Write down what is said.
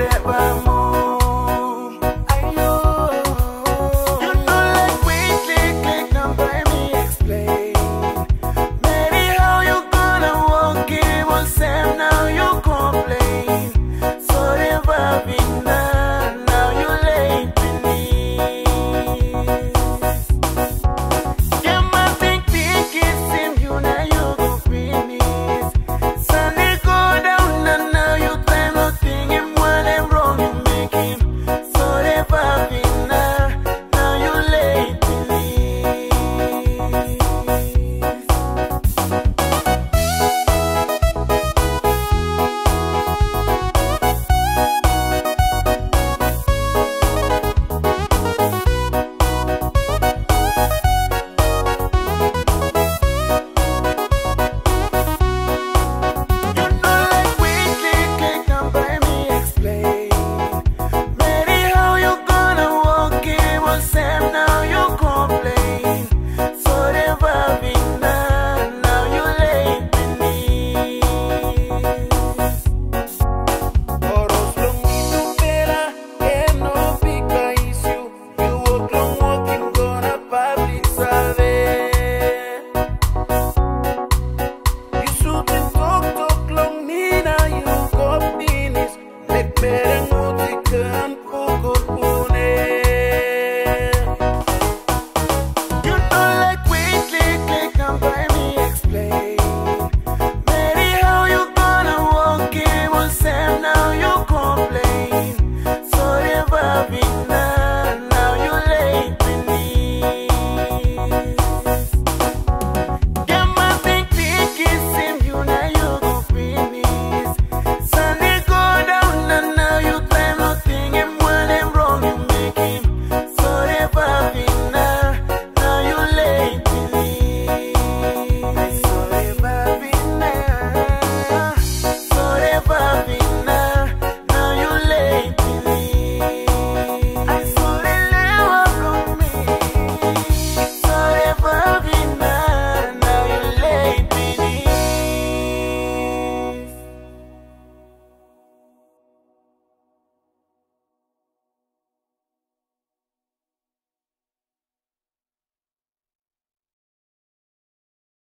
it,